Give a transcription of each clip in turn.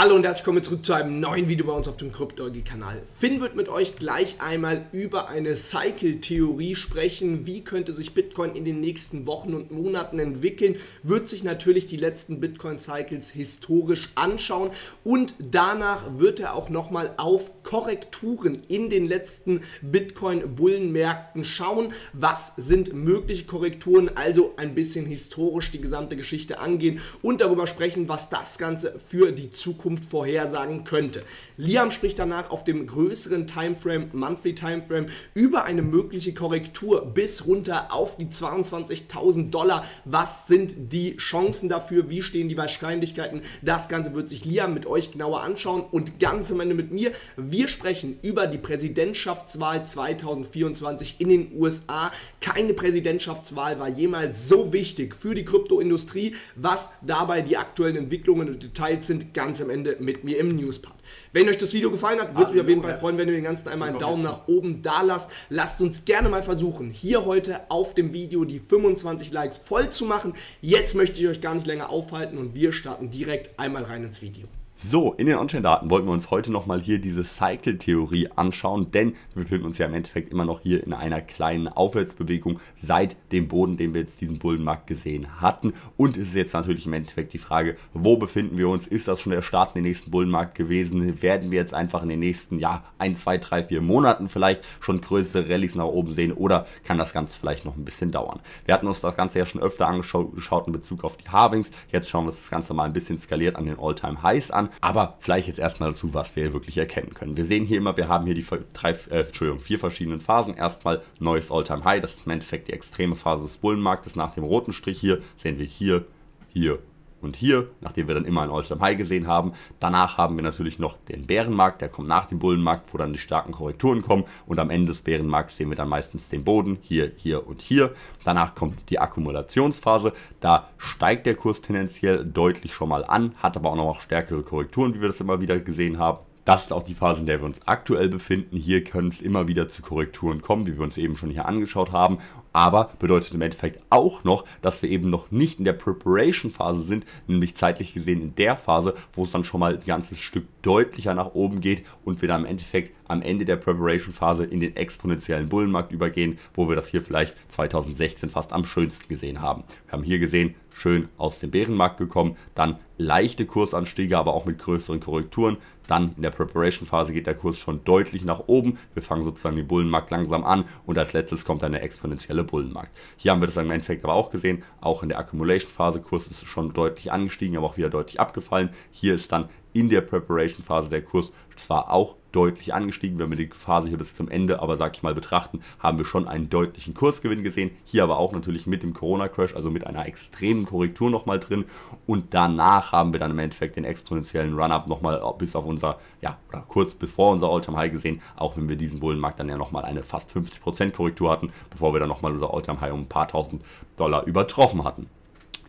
Hallo und herzlich willkommen zurück zu einem neuen Video bei uns auf dem Kryptogi-Kanal. Finn wird mit euch gleich einmal über eine Cycle-Theorie sprechen. Wie könnte sich Bitcoin in den nächsten Wochen und Monaten entwickeln? Wird sich natürlich die letzten Bitcoin-Cycles historisch anschauen und danach wird er auch nochmal auf Korrekturen in den letzten Bitcoin-Bullenmärkten schauen. Was sind mögliche Korrekturen? Also ein bisschen historisch die gesamte Geschichte angehen und darüber sprechen, was das Ganze für die Zukunft Zukunft vorhersagen könnte. Liam spricht danach auf dem größeren Timeframe, Monthly Timeframe, über eine mögliche Korrektur bis runter auf die 22.000 Dollar. Was sind die Chancen dafür? Wie stehen die Wahrscheinlichkeiten? Das Ganze wird sich Liam mit euch genauer anschauen und ganz am Ende mit mir. Wir sprechen über die Präsidentschaftswahl 2024 in den USA. Keine Präsidentschaftswahl war jemals so wichtig für die Kryptoindustrie. Was dabei die aktuellen Entwicklungen und Details sind, ganz am Ende Ende mit mir im Newspart. Wenn euch das Video gefallen hat, würde mich auf jeden Fall freuen, wenn ihr den ganzen einmal einen Daumen nach oben da lasst. Lasst uns gerne mal versuchen, hier heute auf dem Video die 25 Likes voll zu machen. Jetzt möchte ich euch gar nicht länger aufhalten und wir starten direkt einmal rein ins Video. So, in den On-Chain-Daten wollten wir uns heute nochmal hier diese Cycle-Theorie anschauen, denn wir befinden uns ja im Endeffekt immer noch hier in einer kleinen Aufwärtsbewegung seit dem Boden, den wir jetzt diesen Bullenmarkt gesehen hatten. Und es ist jetzt natürlich im Endeffekt die Frage, wo befinden wir uns? Ist das schon der Start in den nächsten Bullenmarkt gewesen? Werden wir jetzt einfach in den nächsten, ja, 1, 2, 3, 4 Monaten vielleicht schon größere Rallyes nach oben sehen oder kann das Ganze vielleicht noch ein bisschen dauern? Wir hatten uns das Ganze ja schon öfter angeschaut in Bezug auf die Harvings. Jetzt schauen wir uns das Ganze mal ein bisschen skaliert an den All-Time-Highs an. Aber vielleicht jetzt erstmal dazu, was wir wirklich erkennen können. Wir sehen hier immer, wir haben hier die drei, äh, Entschuldigung, vier verschiedenen Phasen. Erstmal neues All-Time High, das ist im Endeffekt die extreme Phase des Bullenmarktes. Nach dem roten Strich hier sehen wir hier, hier und hier, nachdem wir dann immer ein All-Time High gesehen haben. Danach haben wir natürlich noch den Bärenmarkt, der kommt nach dem Bullenmarkt, wo dann die starken Korrekturen kommen. Und am Ende des Bärenmarkts sehen wir dann meistens den Boden, hier, hier und hier. Danach kommt die Akkumulationsphase, da steigt der Kurs tendenziell deutlich schon mal an, hat aber auch noch stärkere Korrekturen, wie wir das immer wieder gesehen haben. Das ist auch die Phase, in der wir uns aktuell befinden. Hier können es immer wieder zu Korrekturen kommen, wie wir uns eben schon hier angeschaut haben. Aber bedeutet im Endeffekt auch noch, dass wir eben noch nicht in der Preparation-Phase sind, nämlich zeitlich gesehen in der Phase, wo es dann schon mal ein ganzes Stück deutlicher nach oben geht und wir dann im Endeffekt am Ende der Preparation-Phase in den exponentiellen Bullenmarkt übergehen, wo wir das hier vielleicht 2016 fast am schönsten gesehen haben. Wir haben hier gesehen, schön aus dem Bärenmarkt gekommen, dann leichte Kursanstiege, aber auch mit größeren Korrekturen. Dann in der Preparation-Phase geht der Kurs schon deutlich nach oben. Wir fangen sozusagen den Bullenmarkt langsam an und als letztes kommt der exponentielle Bullenmarkt. Hier haben wir das im Endeffekt aber auch gesehen. Auch in der Accumulation-Phase, Kurs ist schon deutlich angestiegen, aber auch wieder deutlich abgefallen. Hier ist dann in der Preparation-Phase der Kurs zwar auch deutlich angestiegen. Wenn wir die Phase hier bis zum Ende aber, sag ich mal, betrachten, haben wir schon einen deutlichen Kursgewinn gesehen. Hier aber auch natürlich mit dem Corona-Crash, also mit einer extremen Korrektur nochmal drin. Und danach haben wir dann im Endeffekt den exponentiellen Run-Up nochmal bis auf unser, ja, oder kurz bevor unser All-Time-High gesehen, auch wenn wir diesen Bullenmarkt dann ja nochmal eine fast 50% Korrektur hatten, bevor wir dann nochmal unser All-Time-High um ein paar tausend Dollar übertroffen hatten.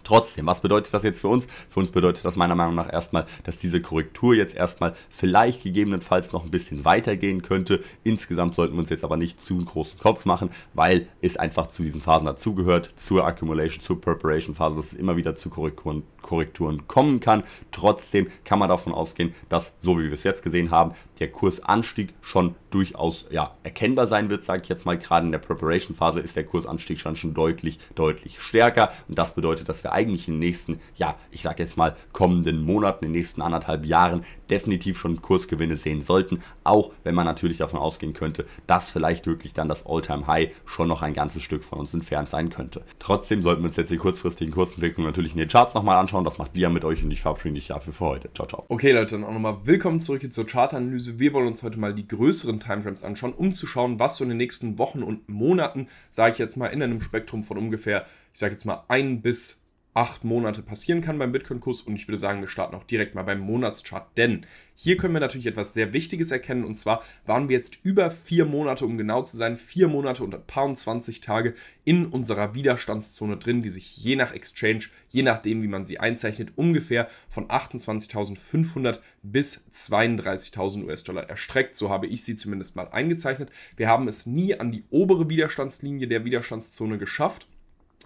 Trotzdem, was bedeutet das jetzt für uns? Für uns bedeutet das meiner Meinung nach erstmal, dass diese Korrektur jetzt erstmal vielleicht gegebenenfalls noch ein bisschen weitergehen könnte. Insgesamt sollten wir uns jetzt aber nicht zu einen großen Kopf machen, weil es einfach zu diesen Phasen dazugehört, zur Accumulation, zur Preparation Phase, dass es immer wieder zu Korrekturen, Korrekturen kommen kann. Trotzdem kann man davon ausgehen, dass, so wie wir es jetzt gesehen haben, der Kursanstieg schon durchaus ja, erkennbar sein wird, sage ich jetzt mal. Gerade in der Preparation Phase ist der Kursanstieg schon, schon deutlich, deutlich stärker. Und das bedeutet, dass wir eigentlich in den nächsten, ja, ich sage jetzt mal kommenden Monaten, in den nächsten anderthalb Jahren definitiv schon Kursgewinne sehen sollten. Auch wenn man natürlich davon ausgehen könnte, dass vielleicht wirklich dann das Alltime high schon noch ein ganzes Stück von uns entfernt sein könnte. Trotzdem sollten wir uns jetzt die kurzfristigen Kursentwicklungen natürlich in den Charts nochmal anschauen. Das macht Dia mit euch und ich verabschiede mich dafür für heute. Ciao, ciao. Okay, Leute, dann auch nochmal willkommen zurück hier zur Chartanalyse. Wir wollen uns heute mal die größeren Timeframes anschauen, um zu schauen, was so in den nächsten Wochen und Monaten, sage ich jetzt mal, in einem Spektrum von ungefähr, ich sage jetzt mal, ein bis acht Monate passieren kann beim Bitcoin-Kurs. Und ich würde sagen, wir starten auch direkt mal beim Monatschart, denn hier können wir natürlich etwas sehr Wichtiges erkennen. Und zwar waren wir jetzt über vier Monate, um genau zu sein, vier Monate und ein paar und 20 Tage in unserer Widerstandszone drin, die sich je nach Exchange, je nachdem, wie man sie einzeichnet, ungefähr von 28.500 bis 32.000 US-Dollar erstreckt. So habe ich sie zumindest mal eingezeichnet. Wir haben es nie an die obere Widerstandslinie der Widerstandszone geschafft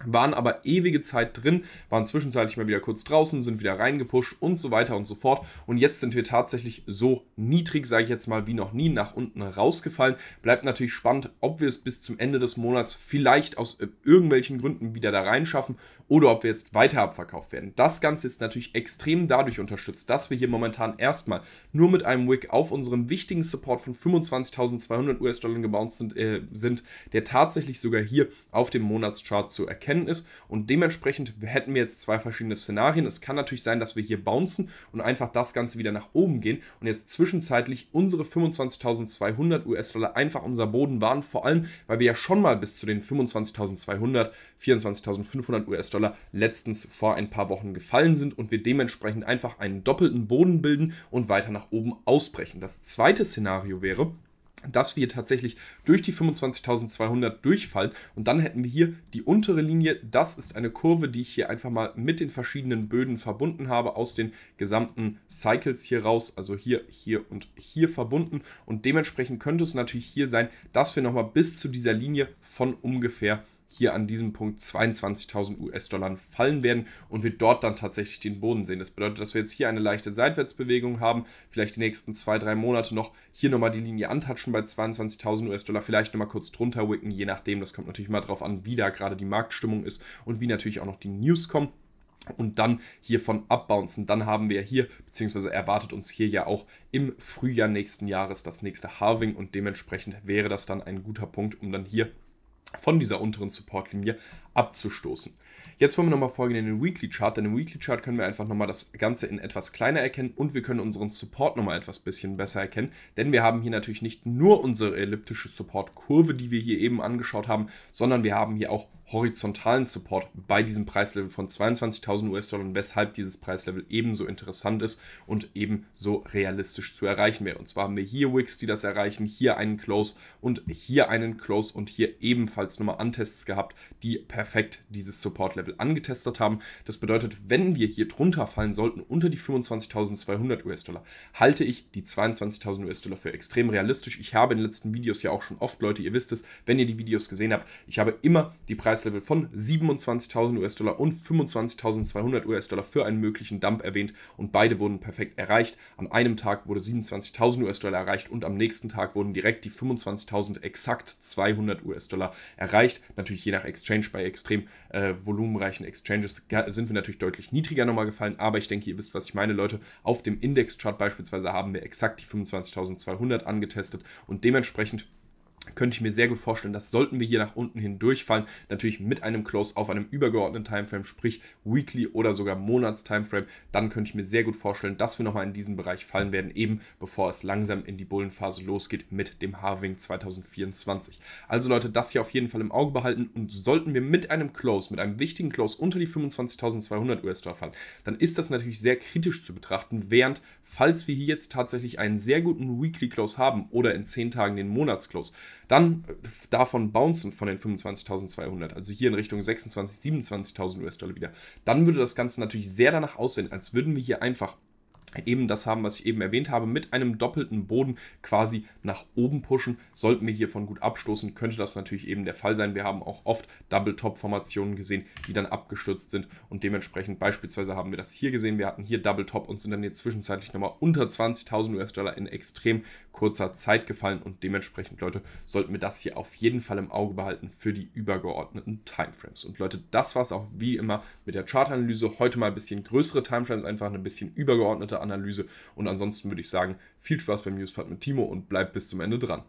waren aber ewige Zeit drin, waren zwischenzeitlich mal wieder kurz draußen, sind wieder reingepusht und so weiter und so fort. Und jetzt sind wir tatsächlich so niedrig, sage ich jetzt mal, wie noch nie nach unten rausgefallen. Bleibt natürlich spannend, ob wir es bis zum Ende des Monats vielleicht aus irgendwelchen Gründen wieder da reinschaffen oder ob wir jetzt weiter abverkauft werden. Das Ganze ist natürlich extrem dadurch unterstützt, dass wir hier momentan erstmal nur mit einem Wick auf unseren wichtigen Support von 25.200 US-Dollar gebaut sind, äh, sind, der tatsächlich sogar hier auf dem Monatschart zu erkennen erkennen ist. Und dementsprechend hätten wir jetzt zwei verschiedene Szenarien. Es kann natürlich sein, dass wir hier bouncen und einfach das Ganze wieder nach oben gehen und jetzt zwischenzeitlich unsere 25.200 US-Dollar einfach unser Boden waren. Vor allem, weil wir ja schon mal bis zu den 25.200, 24.500 US-Dollar letztens vor ein paar Wochen gefallen sind und wir dementsprechend einfach einen doppelten Boden bilden und weiter nach oben ausbrechen. Das zweite Szenario wäre, dass wir tatsächlich durch die 25.200 durchfallen und dann hätten wir hier die untere Linie. Das ist eine Kurve, die ich hier einfach mal mit den verschiedenen Böden verbunden habe aus den gesamten Cycles hier raus, also hier, hier und hier verbunden und dementsprechend könnte es natürlich hier sein, dass wir nochmal bis zu dieser Linie von ungefähr hier an diesem Punkt 22.000 US-Dollar fallen werden und wir dort dann tatsächlich den Boden sehen. Das bedeutet, dass wir jetzt hier eine leichte Seitwärtsbewegung haben, vielleicht die nächsten zwei, drei Monate noch hier nochmal die Linie antatschen bei 22.000 US-Dollar, vielleicht nochmal kurz drunter wicken, je nachdem. Das kommt natürlich mal drauf an, wie da gerade die Marktstimmung ist und wie natürlich auch noch die News kommen und dann hiervon abbouncen. Dann haben wir hier, beziehungsweise erwartet uns hier ja auch im Frühjahr nächsten Jahres das nächste Halving und dementsprechend wäre das dann ein guter Punkt, um dann hier von dieser unteren Supportlinie abzustoßen. Jetzt wollen wir nochmal folgen in den Weekly Chart, denn im Weekly Chart können wir einfach nochmal das Ganze in etwas kleiner erkennen und wir können unseren Support nochmal etwas bisschen besser erkennen, denn wir haben hier natürlich nicht nur unsere elliptische Support-Kurve, die wir hier eben angeschaut haben, sondern wir haben hier auch horizontalen Support bei diesem Preislevel von 22.000 US-Dollar und weshalb dieses Preislevel ebenso interessant ist und ebenso realistisch zu erreichen wäre. Und zwar haben wir hier Wicks, die das erreichen, hier einen Close und hier einen Close und hier ebenfalls nochmal Antests gehabt, die perfekt dieses Support-Level angetestet haben. Das bedeutet, wenn wir hier drunter fallen sollten, unter die 25.200 US-Dollar, halte ich die 22.000 US-Dollar für extrem realistisch. Ich habe in den letzten Videos ja auch schon oft, Leute, ihr wisst es, wenn ihr die Videos gesehen habt, ich habe immer die Preise Preislevel von 27.000 US-Dollar und 25.200 US-Dollar für einen möglichen Dump erwähnt und beide wurden perfekt erreicht. An einem Tag wurde 27.000 US-Dollar erreicht und am nächsten Tag wurden direkt die 25.000 exakt 200 US-Dollar erreicht. Natürlich je nach Exchange, bei extrem äh, volumenreichen Exchanges sind wir natürlich deutlich niedriger nochmal gefallen, aber ich denke, ihr wisst, was ich meine, Leute. Auf dem Index-Chart beispielsweise haben wir exakt die 25.200 angetestet und dementsprechend könnte ich mir sehr gut vorstellen, dass sollten wir hier nach unten hin durchfallen, natürlich mit einem Close auf einem übergeordneten Timeframe, sprich Weekly oder sogar Monats-Timeframe, dann könnte ich mir sehr gut vorstellen, dass wir nochmal in diesen Bereich fallen werden, eben bevor es langsam in die Bullenphase losgeht mit dem Harving 2024. Also Leute, das hier auf jeden Fall im Auge behalten und sollten wir mit einem Close, mit einem wichtigen Close unter die 25.200 US-Dollar fallen, dann ist das natürlich sehr kritisch zu betrachten, während, falls wir hier jetzt tatsächlich einen sehr guten Weekly Close haben oder in 10 Tagen den Monats-Close, dann äh, davon bouncen von den 25.200, also hier in Richtung 26.000, 27.000 US-Dollar wieder, dann würde das Ganze natürlich sehr danach aussehen, als würden wir hier einfach eben das haben, was ich eben erwähnt habe, mit einem doppelten Boden quasi nach oben pushen. Sollten wir hiervon gut abstoßen, könnte das natürlich eben der Fall sein. Wir haben auch oft Double-Top-Formationen gesehen, die dann abgestürzt sind und dementsprechend beispielsweise haben wir das hier gesehen. Wir hatten hier Double-Top und sind dann hier zwischenzeitlich nochmal unter 20.000 US-Dollar in extrem kurzer Zeit gefallen und dementsprechend, Leute, sollten wir das hier auf jeden Fall im Auge behalten für die übergeordneten Timeframes. Und Leute, das war es auch wie immer mit der Chartanalyse. Heute mal ein bisschen größere Timeframes, einfach ein bisschen übergeordnete Analyse. Und ansonsten würde ich sagen, viel Spaß beim Newspart mit Timo und bleibt bis zum Ende dran.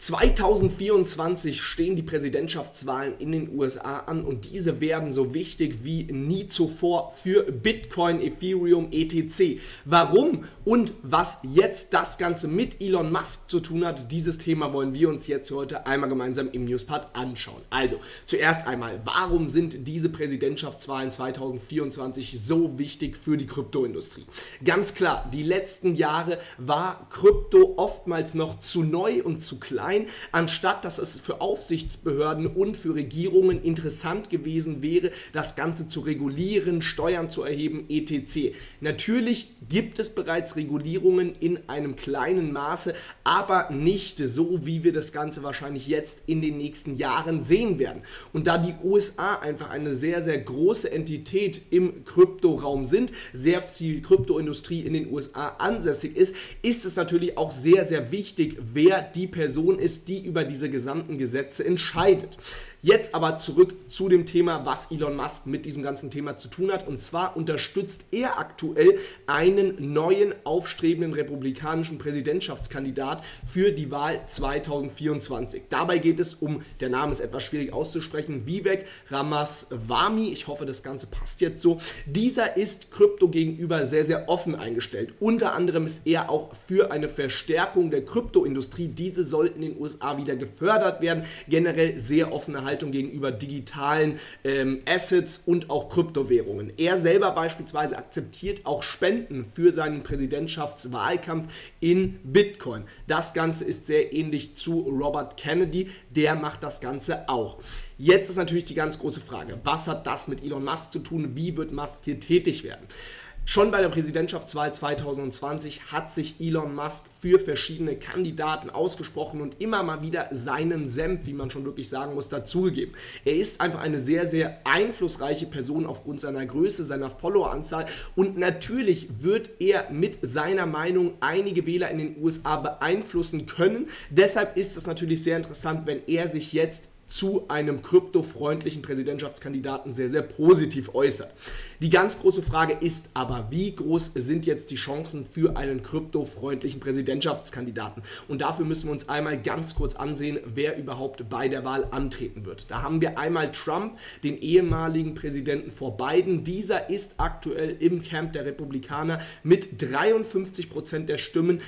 2024 stehen die Präsidentschaftswahlen in den USA an und diese werden so wichtig wie nie zuvor für Bitcoin, Ethereum, etc. Warum und was jetzt das Ganze mit Elon Musk zu tun hat, dieses Thema wollen wir uns jetzt heute einmal gemeinsam im Newspart anschauen. Also, zuerst einmal, warum sind diese Präsidentschaftswahlen 2024 so wichtig für die Kryptoindustrie? Ganz klar, die letzten Jahre war Krypto oftmals noch zu neu und zu klein ein, anstatt dass es für Aufsichtsbehörden und für Regierungen interessant gewesen wäre, das Ganze zu regulieren, Steuern zu erheben, etc. Natürlich gibt es bereits Regulierungen in einem kleinen Maße, aber nicht so, wie wir das Ganze wahrscheinlich jetzt in den nächsten Jahren sehen werden. Und da die USA einfach eine sehr, sehr große Entität im Kryptoraum sind, sehr viel Kryptoindustrie in den USA ansässig ist, ist es natürlich auch sehr, sehr wichtig, wer die Person ist, die über diese gesamten Gesetze entscheidet. Jetzt aber zurück zu dem Thema, was Elon Musk mit diesem ganzen Thema zu tun hat. Und zwar unterstützt er aktuell einen neuen aufstrebenden republikanischen Präsidentschaftskandidat für die Wahl 2024. Dabei geht es um, der Name ist etwas schwierig auszusprechen, Vivek Ramaswamy. Ich hoffe, das Ganze passt jetzt so. Dieser ist Krypto gegenüber sehr, sehr offen eingestellt. Unter anderem ist er auch für eine Verstärkung der Kryptoindustrie. Diese soll in den USA wieder gefördert werden. Generell sehr offene Haltung gegenüber digitalen ähm, Assets und auch Kryptowährungen. Er selber beispielsweise akzeptiert auch Spenden für seinen Präsidentschaftswahlkampf in Bitcoin. Das Ganze ist sehr ähnlich zu Robert Kennedy, der macht das Ganze auch. Jetzt ist natürlich die ganz große Frage, was hat das mit Elon Musk zu tun? Wie wird Musk hier tätig werden? Schon bei der Präsidentschaftswahl 2020 hat sich Elon Musk für verschiedene Kandidaten ausgesprochen und immer mal wieder seinen Senf, wie man schon wirklich sagen muss, dazugegeben. Er ist einfach eine sehr, sehr einflussreiche Person aufgrund seiner Größe, seiner Followeranzahl und natürlich wird er mit seiner Meinung einige Wähler in den USA beeinflussen können. Deshalb ist es natürlich sehr interessant, wenn er sich jetzt zu einem kryptofreundlichen Präsidentschaftskandidaten sehr, sehr positiv äußert. Die ganz große Frage ist aber, wie groß sind jetzt die Chancen für einen kryptofreundlichen Präsidentschaftskandidaten? Und dafür müssen wir uns einmal ganz kurz ansehen, wer überhaupt bei der Wahl antreten wird. Da haben wir einmal Trump, den ehemaligen Präsidenten vor Biden. Dieser ist aktuell im Camp der Republikaner mit 53 Prozent der Stimmen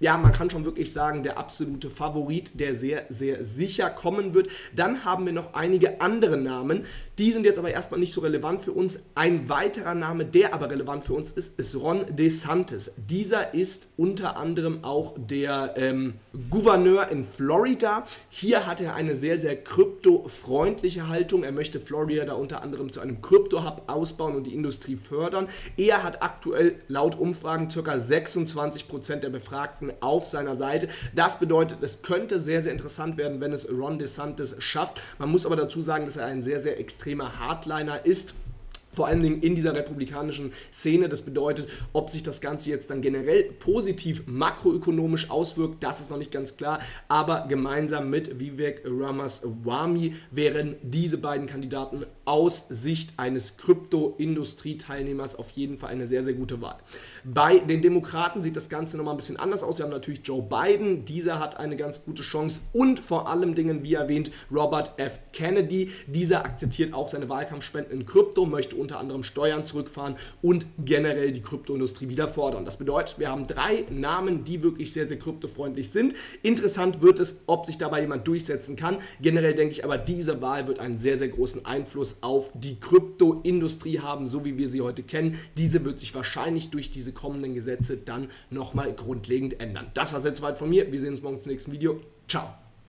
ja, man kann schon wirklich sagen, der absolute Favorit, der sehr, sehr sicher kommen wird. Dann haben wir noch einige andere Namen, die sind jetzt aber erstmal nicht so relevant für uns. Ein weiterer Name, der aber relevant für uns ist, ist Ron DeSantis. Dieser ist unter anderem auch der ähm, Gouverneur in Florida. Hier hat er eine sehr, sehr kryptofreundliche Haltung. Er möchte Florida da unter anderem zu einem Krypto-Hub ausbauen und die Industrie fördern. Er hat aktuell laut Umfragen ca. 26% der Befragten auf seiner Seite. Das bedeutet, es könnte sehr, sehr interessant werden, wenn es Ron DeSantis schafft. Man muss aber dazu sagen, dass er ein sehr, sehr extrem extremer Hardliner ist vor allen Dingen in dieser republikanischen Szene. Das bedeutet, ob sich das Ganze jetzt dann generell positiv makroökonomisch auswirkt, das ist noch nicht ganz klar. Aber gemeinsam mit Vivek Ramaswamy wären diese beiden Kandidaten aus Sicht eines Krypto-Industrieteilnehmers auf jeden Fall eine sehr, sehr gute Wahl. Bei den Demokraten sieht das Ganze nochmal ein bisschen anders aus. Wir haben natürlich Joe Biden, dieser hat eine ganz gute Chance und vor allem Dingen, wie erwähnt, Robert F. Kennedy. Dieser akzeptiert auch seine Wahlkampfspenden in Krypto, möchte unter anderem Steuern zurückfahren und generell die Kryptoindustrie wieder fordern. Das bedeutet, wir haben drei Namen, die wirklich sehr, sehr kryptofreundlich sind. Interessant wird es, ob sich dabei jemand durchsetzen kann. Generell denke ich aber, diese Wahl wird einen sehr, sehr großen Einfluss auf die Kryptoindustrie haben, so wie wir sie heute kennen. Diese wird sich wahrscheinlich durch diese kommenden Gesetze dann nochmal grundlegend ändern. Das war es jetzt soweit von mir. Wir sehen uns morgen im nächsten Video. Ciao.